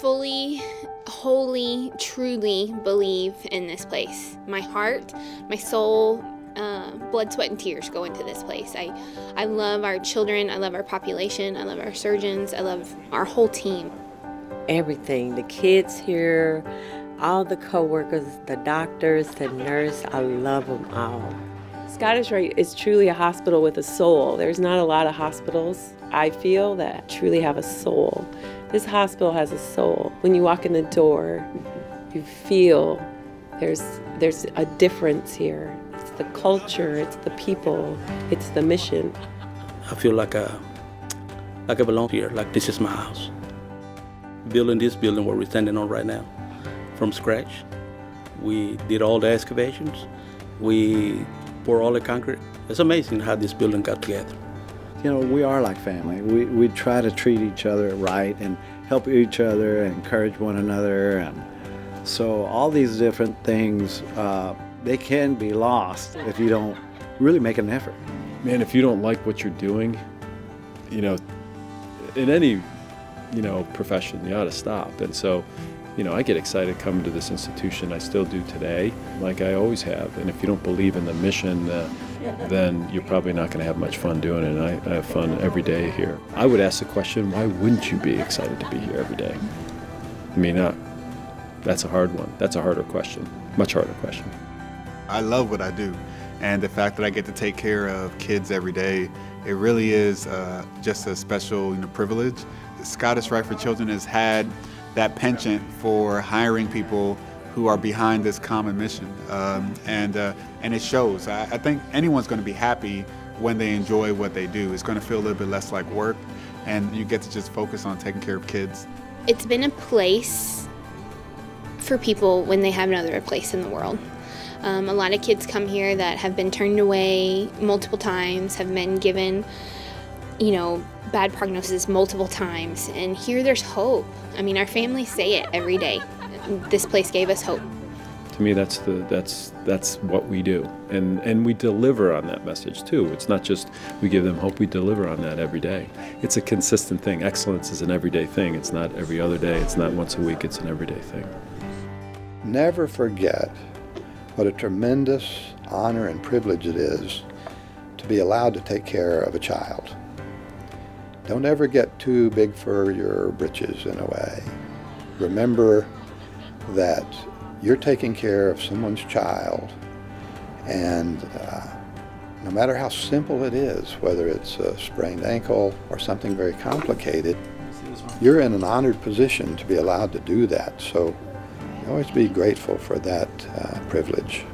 fully, wholly, truly believe in this place. My heart, my soul, uh, blood, sweat, and tears go into this place. I, I love our children. I love our population. I love our surgeons. I love our whole team. Everything. The kids here, all the coworkers, the doctors, the nurse. I love them all. Scottish Rite is truly a hospital with a soul. There's not a lot of hospitals, I feel, that truly have a soul. This hospital has a soul. When you walk in the door, you feel there's, there's a difference here. It's the culture, it's the people, it's the mission. I feel like I, like I belong here, like this is my house. Building this building where we're standing on right now, from scratch. We did all the excavations. We pour all the concrete. It's amazing how this building got together. You know, we are like family. We, we try to treat each other right and help each other and encourage one another. And so all these different things, uh, they can be lost if you don't really make an effort. Man, if you don't like what you're doing, you know, in any, you know, profession, you ought to stop. And so, you know, I get excited coming to this institution. I still do today, like I always have. And if you don't believe in the mission, uh, then you're probably not going to have much fun doing it. And I, I, have fun every day here. I would ask the question, why wouldn't you be excited to be here every day? I mean, uh, that's a hard one. That's a harder question, much harder question. I love what I do. And the fact that I get to take care of kids every day, it really is uh, just a special you know, privilege. Scottish Rite for Children has had that penchant for hiring people who are behind this common mission, um, and uh, and it shows. I, I think anyone's going to be happy when they enjoy what they do. It's going to feel a little bit less like work, and you get to just focus on taking care of kids. It's been a place for people when they have no other place in the world. Um, a lot of kids come here that have been turned away multiple times, have been given, you know, bad prognosis multiple times, and here there's hope. I mean, our families say it every day. This place gave us hope. To me, that's the that's that's what we do, and and we deliver on that message too. It's not just we give them hope; we deliver on that every day. It's a consistent thing. Excellence is an everyday thing. It's not every other day. It's not once a week. It's an everyday thing. Never forget what a tremendous honor and privilege it is to be allowed to take care of a child. Don't ever get too big for your britches in a way. Remember that you're taking care of someone's child and uh, no matter how simple it is, whether it's a sprained ankle or something very complicated, you're in an honored position to be allowed to do that. So always be grateful for that uh, privilege.